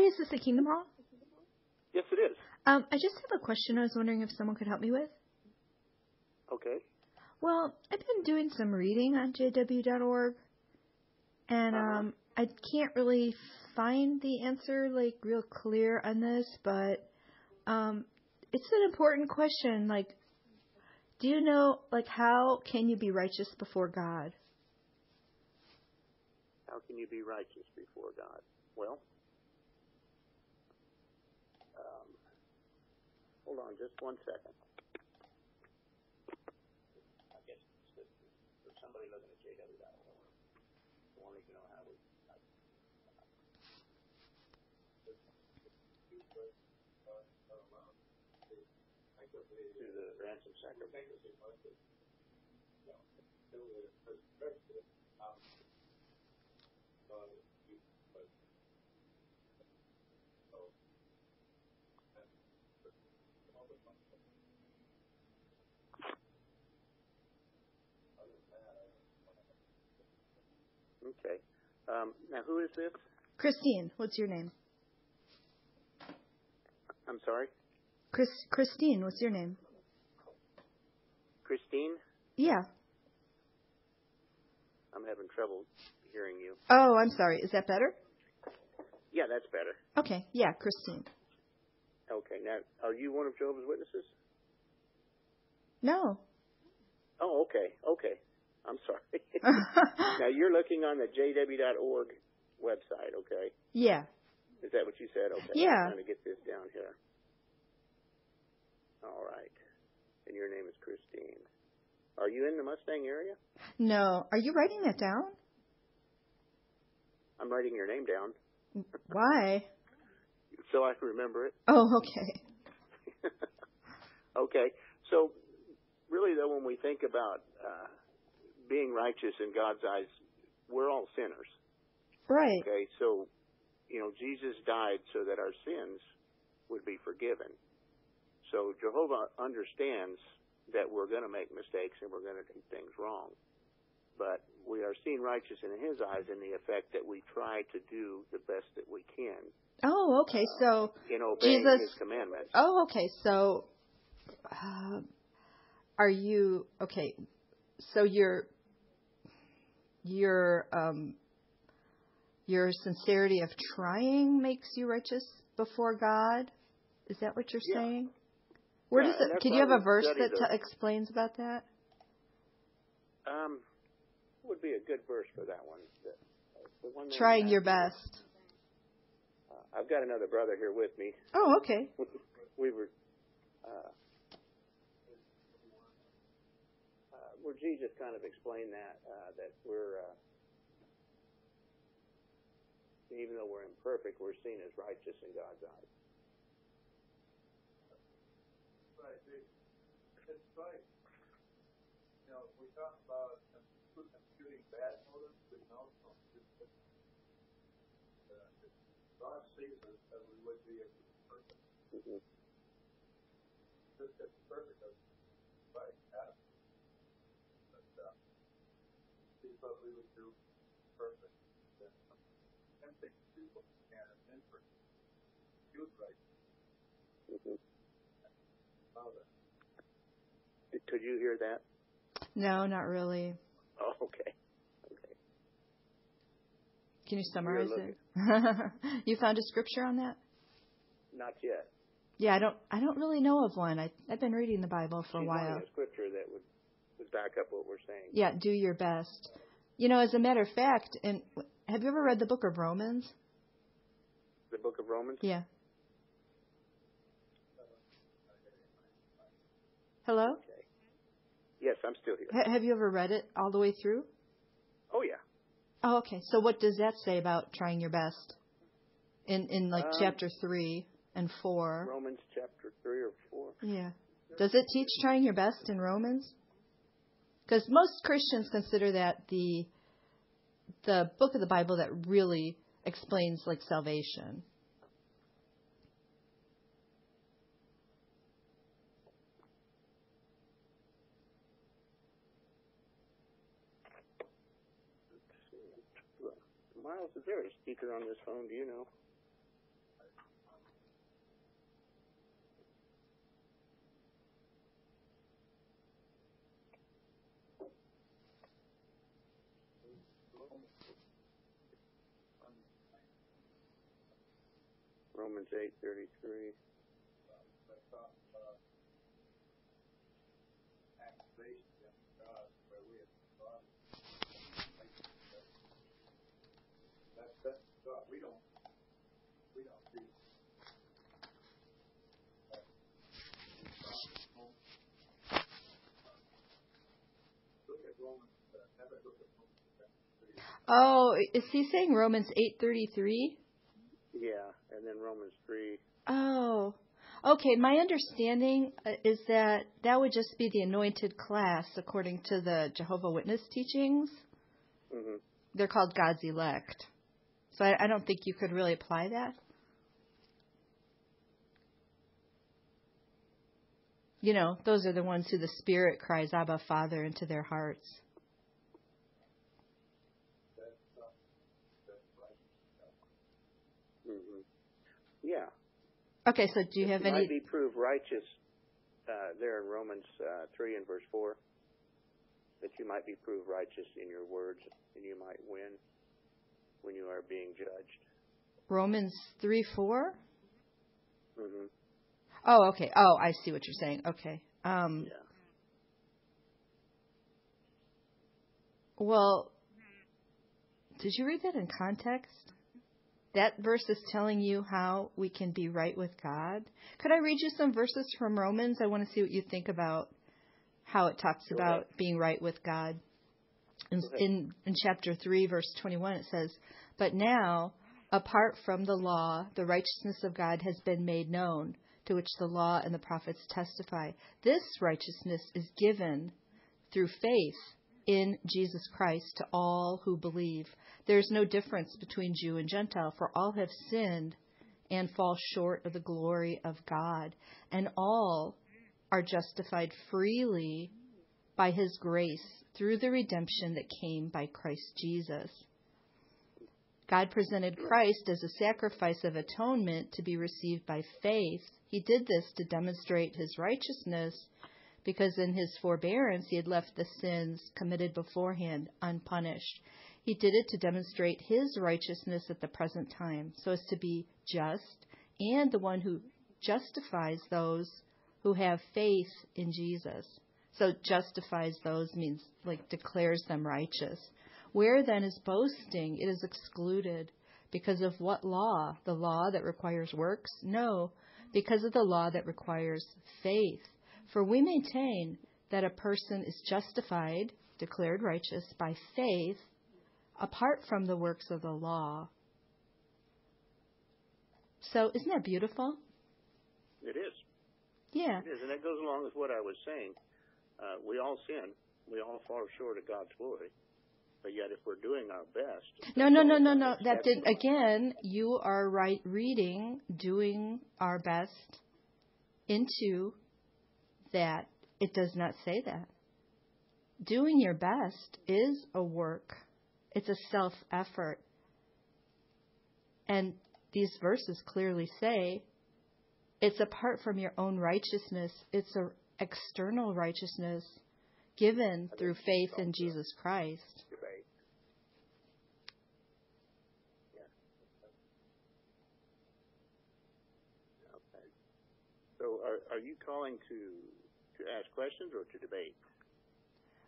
is this the Kingdom Hall? Yes, it is. Um, I just have a question. I was wondering if someone could help me with. Okay. Well, I've been doing some reading on JW.org, and Uh-huh. um, I can't really find the answer like real clear on this, but um, it's an important question. Like, do you know like how can you be righteous before God? How can you be righteous before God? Well, um, hold on just one second. I guess it's just for somebody looking at JW.org, wanting to know how we. To the ransom sacrifice. Okay. Um, now, who is this? Christine, what's your name? I'm sorry, Chris Christine, what's your name? Christine. Yeah. I'm having trouble hearing you. Oh, I'm sorry. Is that better? Yeah, that's better. Okay. Yeah, Christine. Okay. Now, are you one of Jehovah's Witnesses? No. Oh, okay. Okay. I'm sorry. now you're looking on the JW.org website. Okay. yeah. Is that what you said? Okay. Yeah. I'm trying to get this down here. All right. And your name is Christine. Are you in the Mustang area? No. Are you writing that down? I'm writing your name down Why? so I can remember it. Oh, okay. okay. So, really, though, when we think about uh, being righteous in God's eyes, we're all sinners. Right. Okay. So, you know, Jesus died so that our sins would be forgiven. So, Jehovah understands that we're going to make mistakes and we're going to do things wrong. But we are seen righteous in His eyes in the effect that we try to do the best that we can Oh, okay. So, in obeying Jesus- His commandments. oh, okay. So, uh, are you okay? So your your um your sincerity of trying makes you righteous before God. Is that what you're Yeah. saying? Where Yeah, does it? Can you have a verse that t- explains about that? Um, would be a good verse for that one. The, the one that Trying your best. Uh, I've got another brother here with me. Oh, okay. we were uh, uh, where Jesus kind of explained that uh, that we're uh, even though we're imperfect, we're seen as righteous in God's eyes. Right. They- right. You know, we talk about imputing bad motives, but also uh, God sees us as we would be if we were perfect. Just as perfect as right, Adam. But uh, we would do perfect. Then tempting people and imperfect. He was right. Mhm. Could you hear that? No, not really. Oh, okay. Okay. Can you summarize it? you found a scripture on that? Not yet. Yeah, I don't. I don't really know of one. I, I've been reading the Bible for a She's while. wanting a scripture that would would back up what we're saying. Yeah, do your best. You know, as a matter of fact, and have you ever read the book of Romans? The book of Romans. Yeah. Hello. Okay. Yes, I'm still here. H- have you ever read it all the way through? Oh yeah. Oh, okay. So what does that say about trying your best? In in like Um, chapter three and four. Romans chapter three or four. Yeah. Does it teach trying your best in Romans? Because most Christians consider that the the book of the Bible that really explains like salvation. Miles, is there a speaker on this phone? Do you know? Romans 8:33. Oh, is he saying Romans 8:33? Yeah, and then Romans three. Oh. Okay, my understanding uh, is that that would just be the anointed class according to the Jehovah Witness teachings. Mm-hmm. They're called God's elect. So I, I don't think you could really apply that. You know, those are the ones who the Spirit cries Abba Father into their hearts. Mm-hmm. Yeah. Okay, so do you have might any? be proved righteous uh, there in Romans uh, 3 and verse 4. That you might be proved righteous in your words and you might win when you are being judged. Romans 3 4? Mm-hmm. Oh, okay. Oh, I see what you're saying. Okay. Um, Yeah. Well, did you read that in context? That verse is telling you how we can be right with God. Could I read you some verses from Romans? I want to see what you think about how it talks Go about ahead. being right with God. In, in, in chapter 3, verse 21, it says, But now, apart from the law, the righteousness of God has been made known, to which the law and the prophets testify. This righteousness is given through faith in Jesus Christ to all who believe. There is no difference between Jew and Gentile, for all have sinned and fall short of the glory of God, and all are justified freely by his grace through the redemption that came by Christ Jesus. God presented Christ as a sacrifice of atonement to be received by faith. He did this to demonstrate his righteousness because in his forbearance he had left the sins committed beforehand unpunished. He did it to demonstrate his righteousness at the present time, so as to be just and the one who justifies those who have faith in Jesus. So justifies those means like declares them righteous. Where then is boasting? It is excluded. Because of what law? The law that requires works? No, because of the law that requires faith. For we maintain that a person is justified, declared righteous, by faith, apart from the works of the law. So, isn't that beautiful? It is. Yeah. It is. And that goes along with what I was saying. Uh, we all sin. We all fall short of God's glory. But yet, if we're doing our best. No, no, no, no, no. That did again. You are right. Reading, doing our best into that. It does not say that. Doing your best is a work. It's a self effort. And these verses clearly say it's apart from your own righteousness. It's an external righteousness given through faith in Jesus Christ. So, are, are you calling to to ask questions or to debate?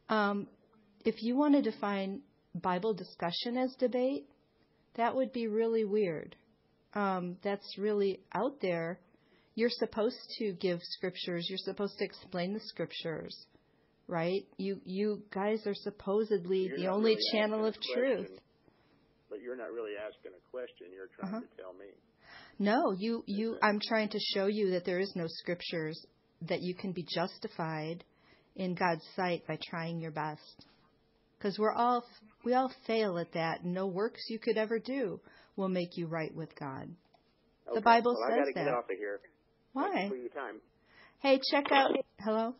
Um, if you want to define Bible discussion as debate, that would be really weird. Um, that's really out there. You're supposed to give scriptures. You're supposed to explain the scriptures, right? You you guys are supposedly You're the only really channel of truth. question, But you're not really asking a question. You're trying Uh-huh. to tell me. No, you you. I'm trying to show you that there is no scriptures that you can be justified in God's sight by trying your best. Because we're all we all fail at that. No works you could ever do will make you right with God. The Bible well, says I gotta that. get off of here. Why? for your time. Hey, check out. Hello.